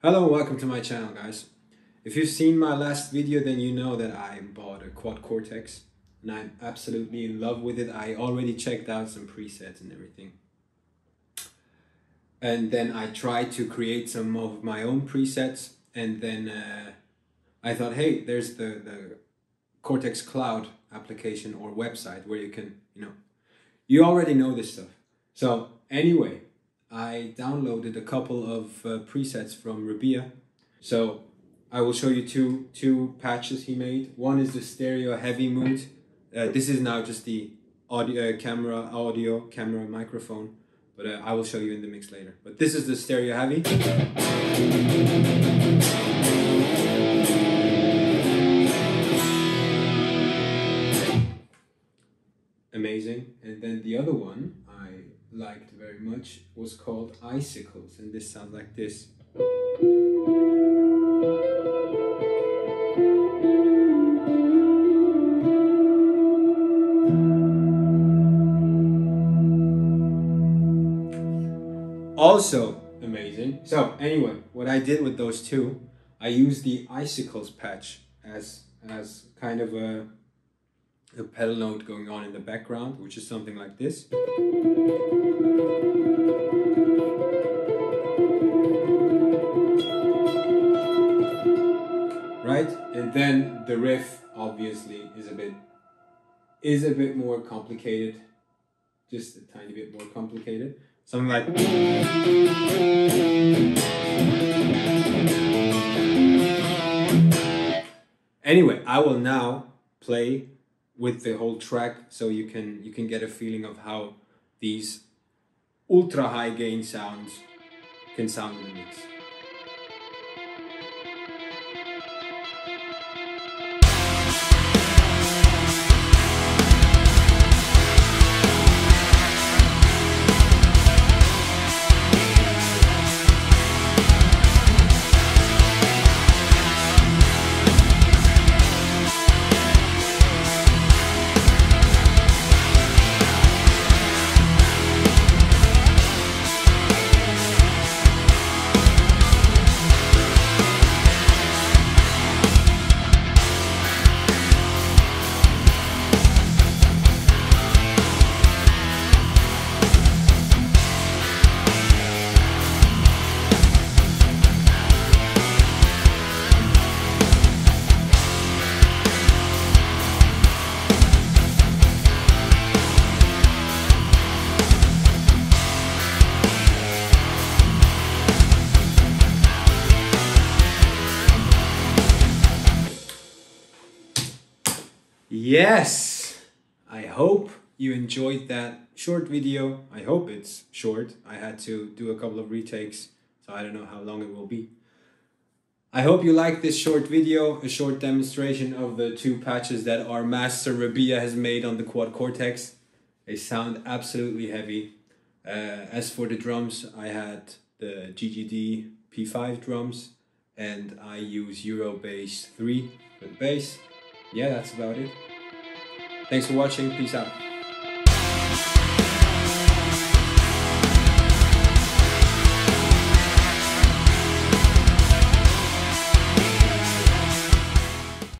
Hello, and welcome to my channel guys. If you've seen my last video then you know that I bought a Quad Cortex and I'm absolutely in love with it. I already checked out some presets and everything. And then I tried to create some of my own presets and then uh, I thought hey there's the, the Cortex Cloud application or website where you can, you know, you already know this stuff. So anyway, I downloaded a couple of uh, presets from Rabea. So I will show you two two patches he made. One is the stereo heavy mood. Uh, this is now just the audio uh, camera audio camera microphone, but uh, I will show you in the mix later. But this is the stereo heavy. Amazing. And then the other one liked very much was called Icicles, and this sounds like this. Also amazing. So anyway, what I did with those two, I used the Icicles patch as as kind of a a pedal note going on in the background, which is something like this. Right? And then the riff obviously is a bit is a bit more complicated. Just a tiny bit more complicated. Something like Anyway, I will now play with the whole track so you can you can get a feeling of how these ultra high gain sounds can sound in the mix. Yes! I hope you enjoyed that short video. I hope it's short. I had to do a couple of retakes, so I don't know how long it will be. I hope you liked this short video, a short demonstration of the two patches that our master Rabea has made on the Quad Cortex. They sound absolutely heavy. Uh, as for the drums, I had the GGD P5 drums and I use Eurobass 3 for the bass yeah, that's about it. Thanks for watching. Peace out.